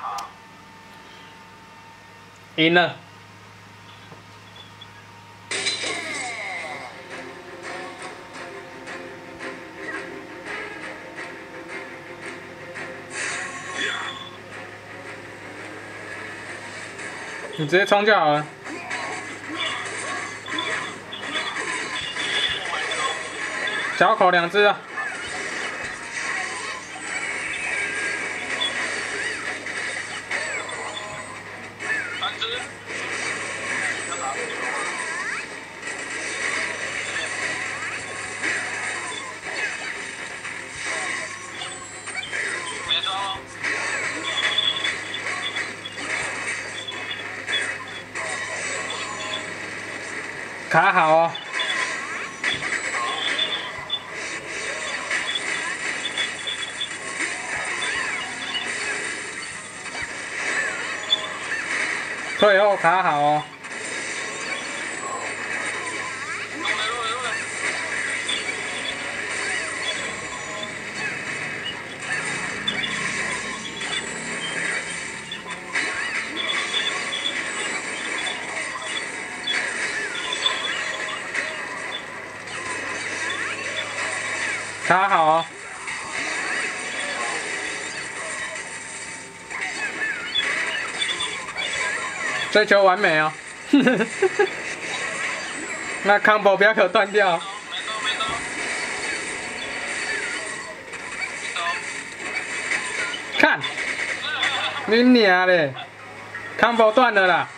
啊赢了你直接冲就好了。小口两只啊。卡好哦。退后卡好哦。卡好哦，追求完美哦，那 combo 不要可断掉，看，你娘嘞，combo 断了啦。